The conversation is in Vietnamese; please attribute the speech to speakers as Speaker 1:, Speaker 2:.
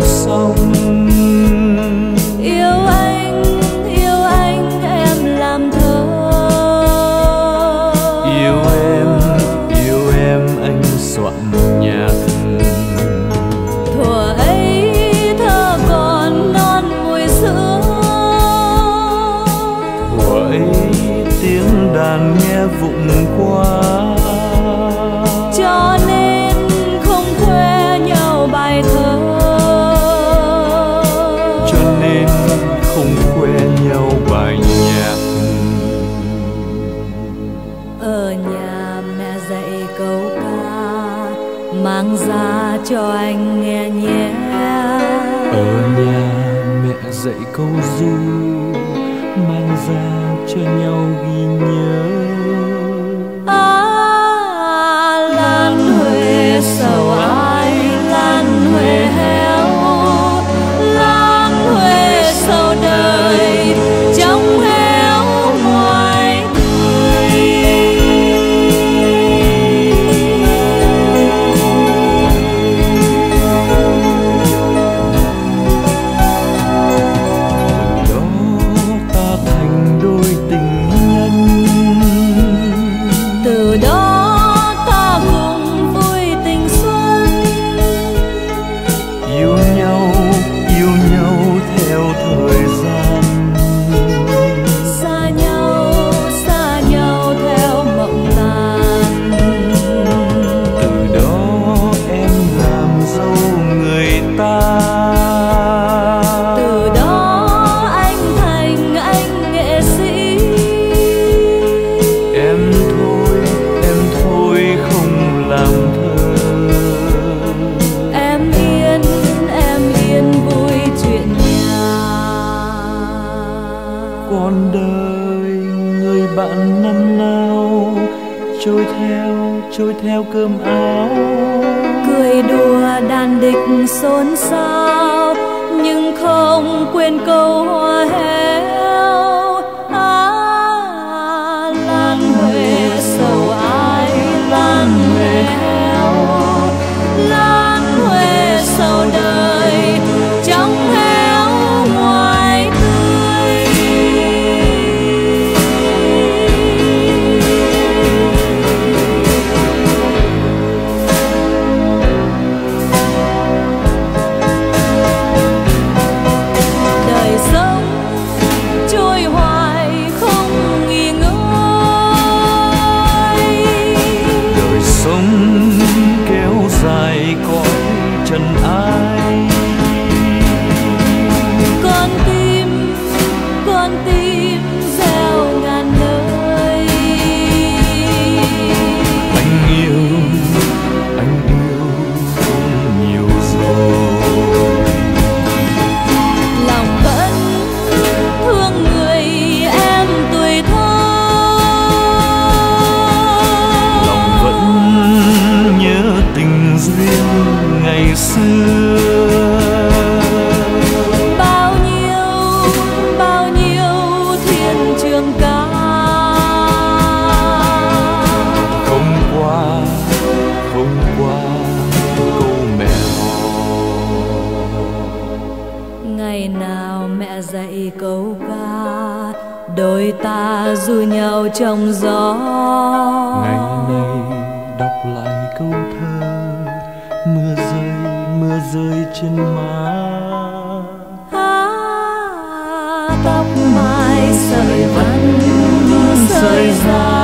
Speaker 1: xong
Speaker 2: yêu anh yêu anh em làm thơ.
Speaker 1: Yêu em yêu em anh soạn nhạc.
Speaker 2: Thuở ấy thơ còn non mùi sữa
Speaker 1: thuở ấy tiếng đàn nghe vụng qua
Speaker 2: mang ra cho anh nghe nhé.
Speaker 1: Ở nhà mẹ dạy câu du, mang ra cho nhau ghi nhớ. Con đời, người bạn năm nào? Trôi theo trôi theo cơm áo.
Speaker 2: Cười đùa đàn địch xôn xao, nhưng không quên câu hoa héo
Speaker 1: ngày xưa.
Speaker 2: Bao nhiêu bao nhiêu thiên trường ca.
Speaker 1: Không qua không qua câu mẹ hò
Speaker 2: ngày nào mẹ dạy câu ca đôi ta du nhau trong gió.
Speaker 1: Ngày nay đọc lại câu thơ mưa rơi mưa rơi trên má.
Speaker 2: À, tóc mai sợi vẫn sợi dài